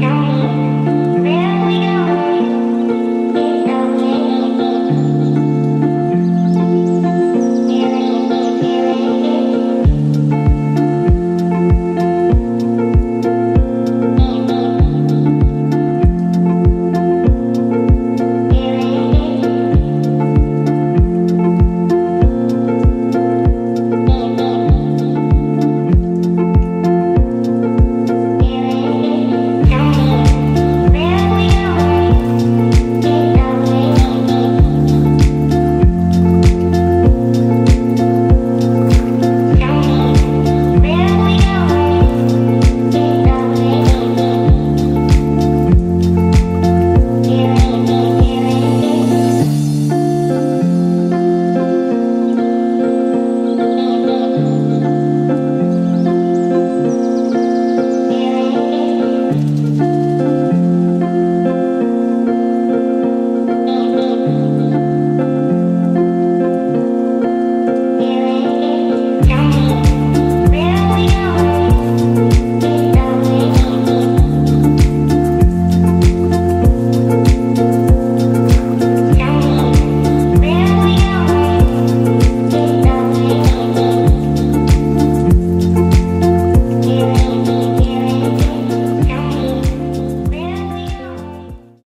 Yeah.